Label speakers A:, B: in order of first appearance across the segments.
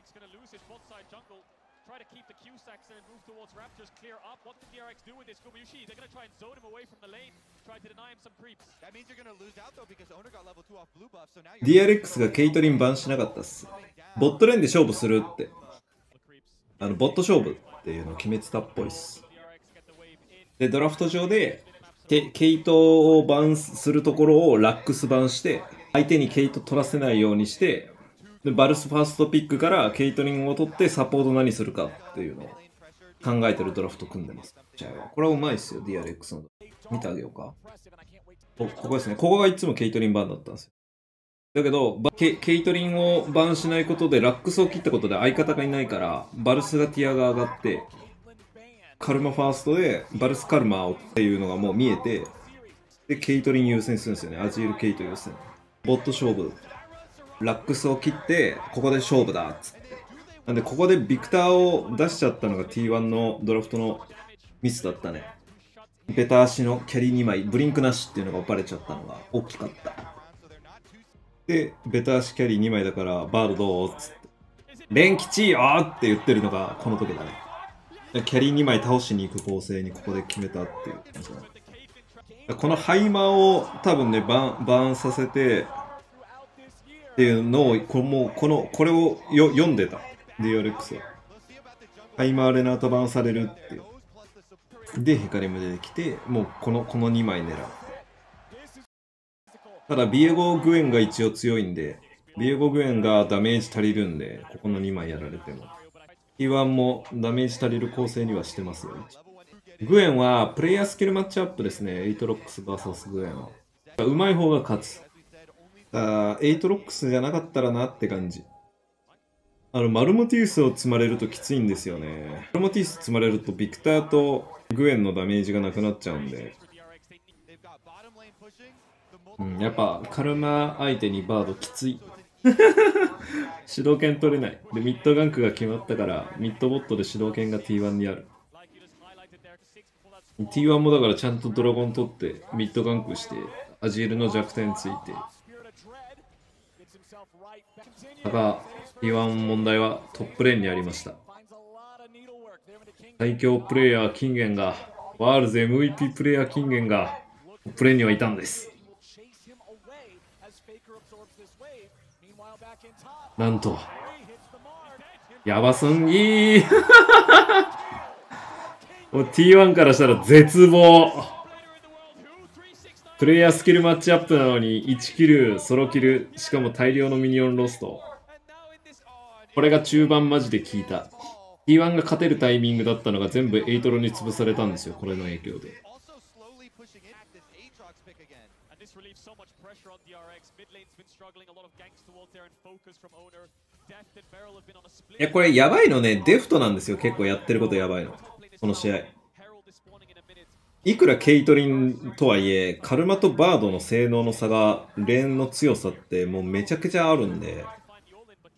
A: Lasic's going to lose his bot side jungle. Try to keep the Q stacks there and move towards Raptors. Clear up. What can DRX do with this? Gumayushi, they're going to try and zone him away from the lane. Try to deny him some creeps.
B: That means you're gonna lose out though because Owner got level 2 off blue buff, so now you're
C: DRX がケイトリンバンしなかったっす。ボットレーンで勝負するって。あの、ボット勝負っていうのを決めてたっぽいっす。で、ドラフト上で、ケケイトをバンするところをラックスバンして、相手にケイト取らせないようにして、でバルスファーストピックからケイトリンを取ってサポート何するかっていうのを考えてるドラフト組んでます。じゃあ、これはうまいっすよ、DRX の。見てあげようか。ここですね。ここがいつもケイトリンバンだったんですよ。だけど、ケケイトリンをバンしないことで、ラックスを切ったことで相方がいないから、バルスがティアが上がって、カルマファーストで、バルスカルマをっていうのがもう見えて、で、ケイトリン優先するんですよね。アジールケイト優先。ボット勝負。ラックスを切って、ここで勝負だっつって。なんで、ここでビクターを出しちゃったのが T1 のドラフトのミスだったね。ベタ足のキャリー2枚、ブリンクなしっていうのがバレちゃったのが大きかった。で、ベタ足キャリー2枚だから、バードどうっつって。連吉よって言ってるのがこの時だね。キャリー2枚倒しに行く構成にここで決めたっていう感じだ。このハイマーを多分ね、バン、バンさせて、っていうのを、これもう、この、これをよ読んでた。DRX は。ハイマーレナートバンされるっていう。で、ヘカリム出てきて、もうこの、この2枚狙う。ただ、ビエゴ・グエンが一応強いんで、ビエゴ・グエンがダメージ足りるんで、ここの2枚やられても。T1 もダメージ足りる構成にはしてますよ。グエンはプレイヤースキルマッチアップですね。エイトロックス VS グエンは。うまい方が勝つ。あエイトロックスじゃなかったらなって感じ。あの、マルモティウスを積まれるときついんですよね。マルモティウス積まれるとビクターとグエンのダメージがなくなっちゃうんで。うん、やっぱカルマ相手にバードきつい。主導権取れない。で、ミッドガンクが決まったから、ミッドボットで主導権が T1 にある。T1 もだからちゃんとドラゴン取って、ミッドガンクして、アジールの弱点ついて。ただ、D1 問題はトップレーンにありました。最強プレイヤーキンゲンが、ワールズ MVP プレイヤーキンゲンが、トップレーンにはいたんです。なんと、ヤバすんぎー。T1 からしたら絶望。プレイヤースキルマッチアップなのに1キルソロキルしかも大量のミニオンロスト。これが中盤マジで効いた。T1 が勝てるタイミングだったのが全部エイトロに潰されたんですよこれの影響で。いこれやばいのね。デフトなんですよ。結構やってることやばいの。この試合。いくらケイトリンとはいえカルマとバードの性能の差がレーンの強さってもうめちゃくちゃあるんで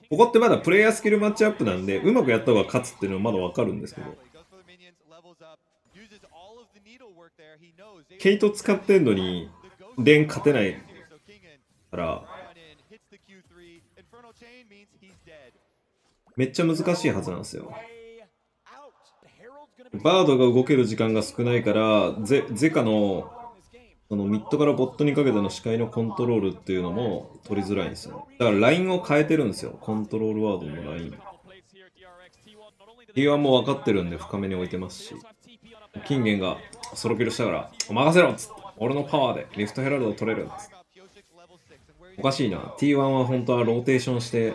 C: ここってまだプレイヤースキルマッチアップなんでうまくやった方が勝つっていうのはまだわかるんですけどケイト使ってんのにレーン勝てないからめっちゃ難しいはずなんですよ。バードが動ける時間が少ないから、ゼゼカのそのミッドからボットにかけての視界のコントロールっていうのも取りづらいんですよ。だからラインを変えてるんですよ。コントロールワードのライン。
A: T1
C: も分かってるんで深めに置いてますし、金言がソロキルしたから、任せろっつって。俺のパワーでリフトヘラルド取れるっつって。おかしいな。T1 は本当はローテーションして、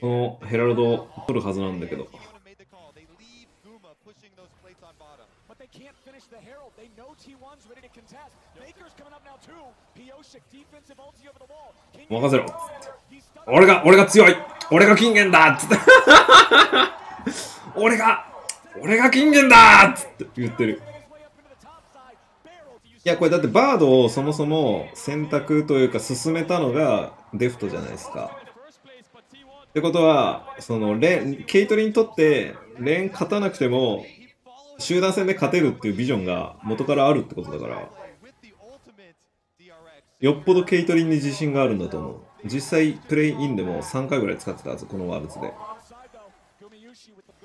C: このヘラルドを取るはずなんだけど。
B: He would have made the call. They leave Guma pushing those plates on bottom.
A: But they can't finish the Herald. They know T1's ready to
C: 任せろ。俺が俺が強い。俺が金言だ。っつって俺が俺がキンゲンだ。っつって言ってるいやこれだってバードをそもそも選択というか進めたのがデフトじゃないですか。ってことはそのレンケイトリンにとってレーン勝たなくても集団戦で勝てるっていうビジョンが元からあるってことだから、よっぽどケイトリンに自信があるんだと思う。実際プレイインでも3回ぐらい使ってたはずこのワールズで。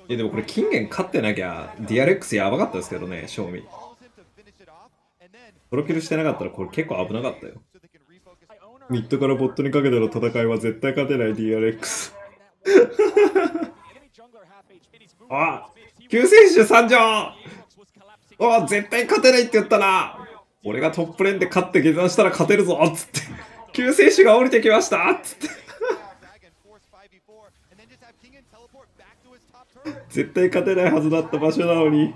C: いやでもこれ金元勝ってなきゃ DRX やばかったですけどね賞味。プロキルしてなかったらこれ結構危なかったよ。ミッドからボットにかけての戦いは絶対勝てない DRX あ救世主参上。お絶対勝てないって言ったな。俺がトップレーンで勝って下山したら勝てるぞ。っつって。救世主が降りてきました。つって。絶対勝てないはずだった場所なのに。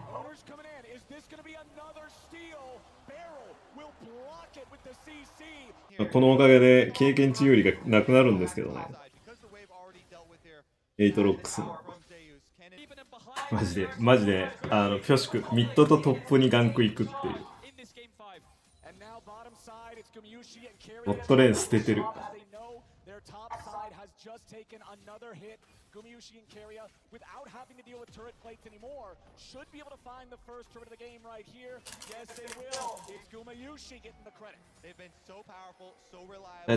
C: このおかげで経験値よりがなくなるんですけどね。エイトロックス。マジで、マジで、あの、ピョシ、ミッドとトップにガンクいくっていう。ボットレーン捨ててる。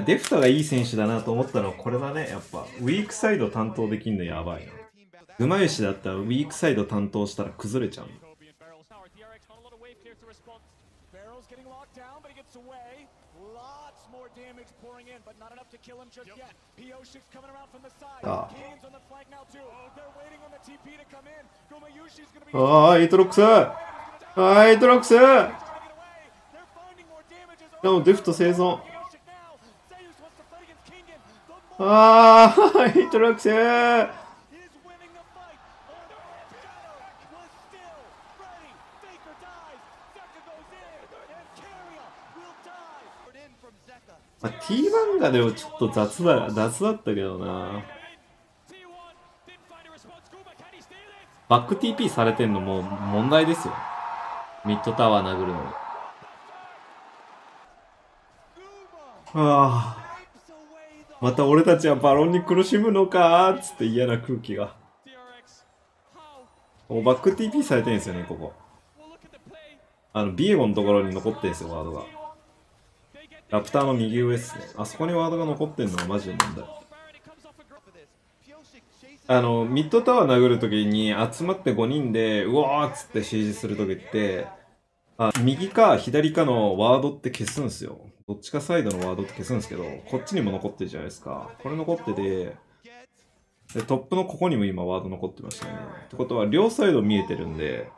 C: デフトがいい選手だなと思ったのはこれはねやっぱウィークサイド担当できるのやばいな。沼吉だったらウィークサイド担当したら崩れちゃう
D: あ,あ,あ,
C: あ,あ、エイトロックス。あ,あ、エイトロックス。でもデフト生存。あ,あ、エイトロックス。T1 がでもちょっと雑だ、雑だったけどな。バック TP されてんのも問題ですよ。ミッドタワー殴るのに。ああ。また俺たちはバロンに苦しむのかーっつって嫌な空気が。もうバック TP されてるんですよね、ここ。あの、ビエゴのところに残ってるんですよ、ワードが。ラプターの右上っすね。あそこにワードが残ってるのはマジで問題。あのミッドタワー殴るときに集まって5人でうわーっつって指示するときってあ右か左かのワードって消すんですよ。どっちかサイドのワードって消すんですけどこっちにも残ってるじゃないですか。これ残っててでトップのここにも今ワード残ってましたね。ってことは両サイド見えてるんで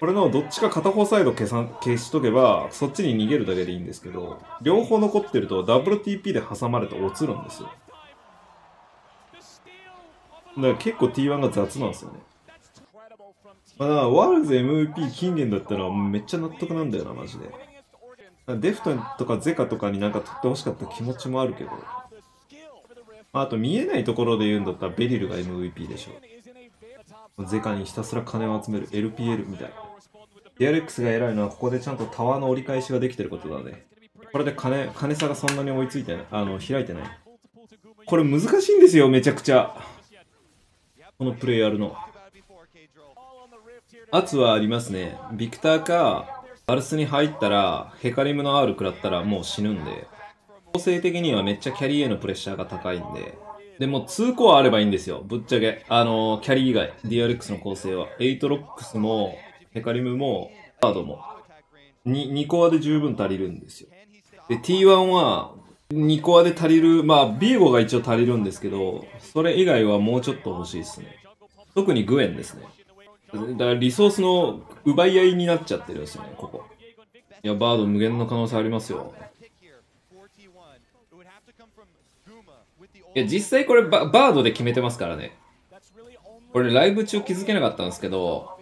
C: これのどっちか片方サイド消さ消しとけばそっちに逃げるだけでいいんですけど両方残ってるとダブル TP で挟まれて落ちるんですよだから結構 T1 が雑なんですよねまあ、ワールズ MVP 金言だったらめっちゃ納得なんだよな、マジで。デフトとかゼカとかになんか取ってほしかった気持ちもあるけど、あ、と見えないところで言うんだったらベリルが MVP でしょ。ゼカにひたすら金を集める LPL みたい。DRX が偉いのはここでちゃんとタワーの折り返しができてることだね。これで金、金差がそんなに追いついてない、あの、開いてない。これ難しいんですよ、めちゃくちゃ。このプレイヤーの。圧はありますね。ビクターか、バルスに入ったら、ヘカリムの R 食らったらもう死ぬんで、構成的にはめっちゃキャリーへのプレッシャーが高いんで、でも2コアあればいいんですよ。ぶっちゃけ。あの、キャリー以外、DRX の構成は。8ロックスも、ヘカリムも、カードも。に 2, コアで十分足りるんですよ。で、T1 は、2コアで足りる、まあ、ビーゴが一応足りるんですけど、それ以外はもうちょっと欲しいですね。特にグエンですね。だからリソースの奪い合いになっちゃってるんですよね、ここ。いや、バード無限の可能性ありますよ。いや、実際これババードで決めてますからね。これライブ中気づけなかったんですけど、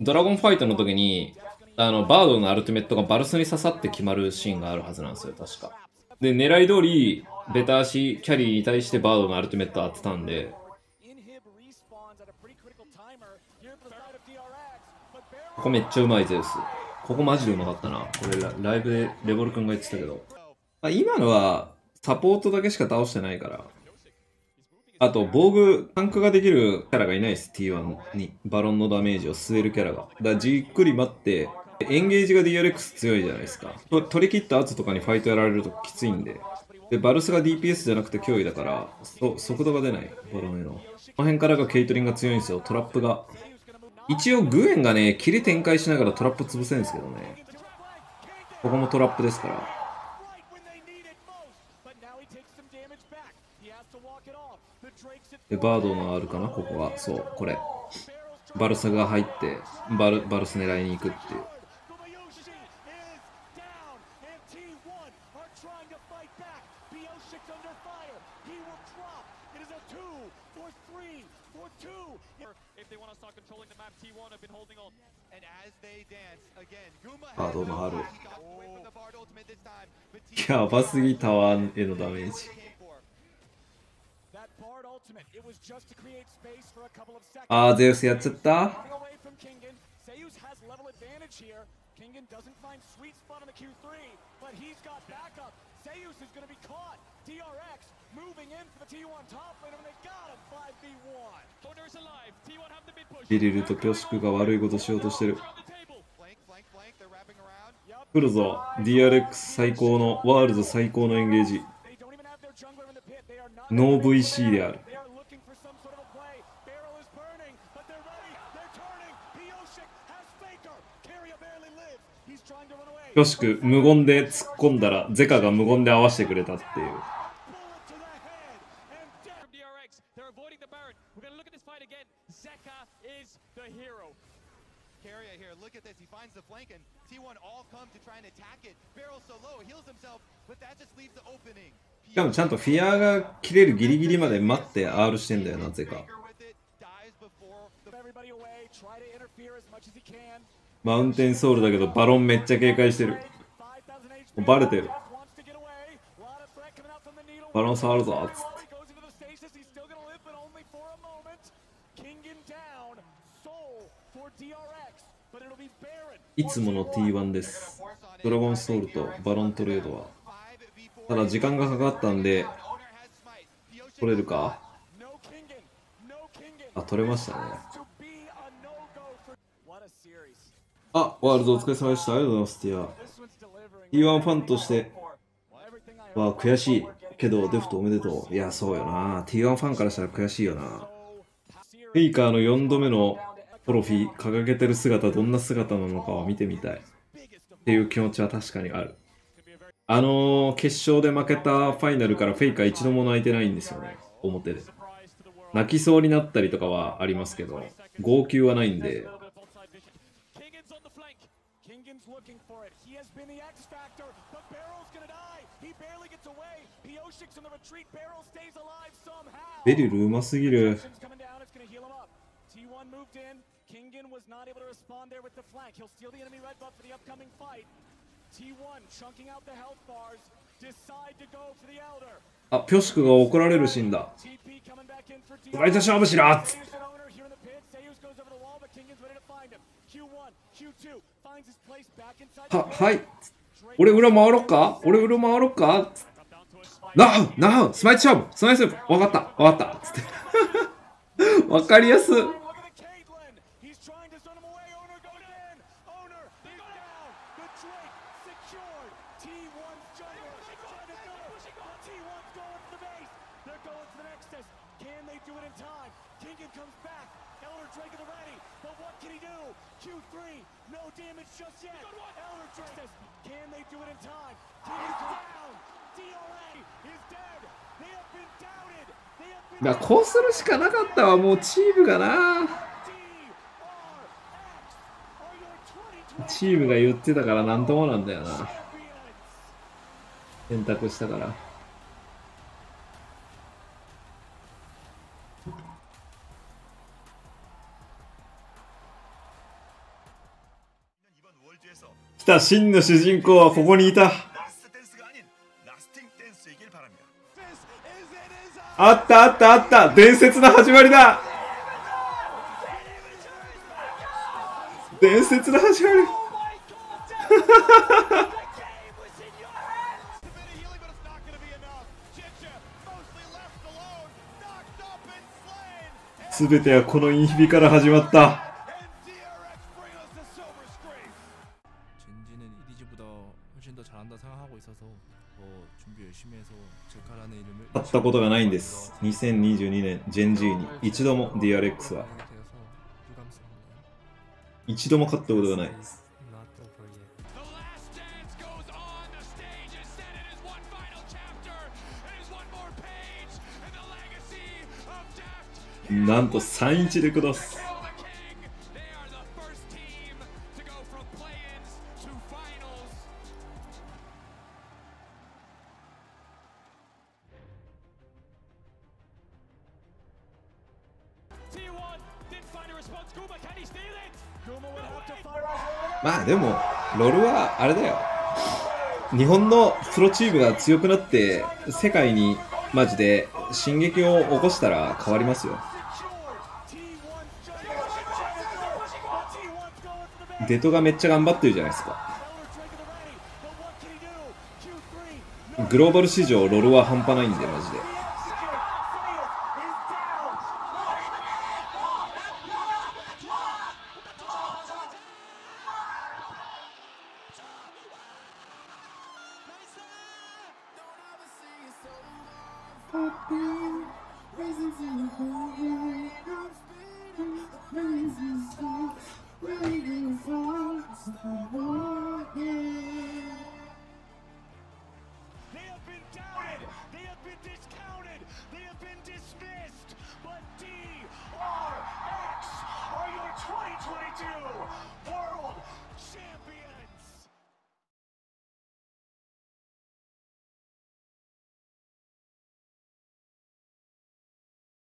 C: ドラゴンファイトの時に、あの、バードのアルティメットがバルスに刺さって決まるシーンがあるはずなんですよ、確か。で、狙い通り、ベタ足、キャリーに対してバードのアルティメット当てたんで、ここめっちゃうまいゼウス。ここマジでうまかったな。これライブでレボル君が言ってたけど。あ、今のはサポートだけしか倒してないから。あと、防具、タンクができるキャラがいないです、T1 に。バロンのダメージを吸えるキャラが。だからじっくり待って、エンゲージが DRX 強いじゃないですか。取り切った後とかにファイトやられるときついんで。で、バルスが DPS じゃなくて脅威だから、そ速度が出ない、バロンへの。この辺からがケイトリンが強いんですよ、トラップが。一応、グエンがね、キレ展開しながらトラップ潰せるんですけどね。ここもトラップですから。で、バードのあるかな、ここは。そう、これ。バルサが入って、バル,ス狙いに行くっていう。やばすぎたワーへのダメージ。あー、ゼウスやっちゃった.
D: Kingen doesn't find sweet spot on the Q3, but he's got backup. Seiyus is going to be caught. DRX moving in for the T1 top lane, and they got him 5v1.
A: Owner is alive. T1 have the mid push.
C: ビリルとピョシクが悪いことしようとしてる。来るぞ。DRX 最高の、ワールド最高のエンゲージ。
D: They don't even have their jungler in the pit. They are not
C: ノー VC である。よしく無言で突っ込んだらゼカが無言で合わせてくれたっていう。
B: おっ
C: しかもちゃんとフィアーが切れるギリギリまで待って R してんだよな
D: ぜか。
C: マウンテンソウルだけどバロンめっちゃ警戒してる。
D: もう
C: バレてる。バロン触るぞっ
D: つ
C: いつもの T1 です。ドラゴンソウルとバロントレードは。ただ時間がかかったんで、取れるか？あ、取れましたね。あ、ワールドお疲れ様でした。ありがとうございます、ティア。T1 ファンとして、は悔しいけど、デフトおめでとう。いや、そうよな。T1 ファンからしたら悔しいよな。フェイカーの4度目のトロフィー掲げてる姿、どんな姿なのかを見てみたい。っていう気持ちは確かにある。あのー、決勝で負けたファイナルからフェイカー一度も泣いてないんですよね。表で。泣きそうになったりとかはありますけど、号泣はないんで、ベリルうますぎる。
D: Action's coming down. It's gonna heal him up. T1 moved in. Kingan was not able to respond there with the flank. He'll steal the enemy red buff for the upcoming fight.
C: あ、ピョスクが怒られるシーンだ。お前と勝負しろははい俺裏回ろっか俺裏回ろっかなあなあスマイチシャー負スマイチシャー負分かった分かったわかりやす
D: い T1's jungler trying to do T1's going for the base. They're going for the Nexus. Can they do it in time? Kingan comes back. Elder Drake at the ready. But what can he do? Q3. No damage just yet. Elder Drake. Can they do it in time? Kingan comes down. DRA is dead. They have been doubted. They have been
C: だこうするしかなかったわ、もうチームがな。チームが言ってたからなんともなんだよな。選択したから。来た真の主人公はここにいた。あったあったあった。伝説の始まりだ。伝説の始まり。全てはこのインヒビから始まった。会ったことがないんです。2022年ジェンジーに一度も DRX は一度も勝ったことがない
A: it? Guma
D: would have to fire off
C: まあでも、ロルはあれだよ。日本のプロチームが強くなって、世界にマジで進撃を起こしたら変わりますよ。デトがめっちゃ頑張ってるじゃないですか。グローバル市場、ロルは半端ないんで、マジで。
D: They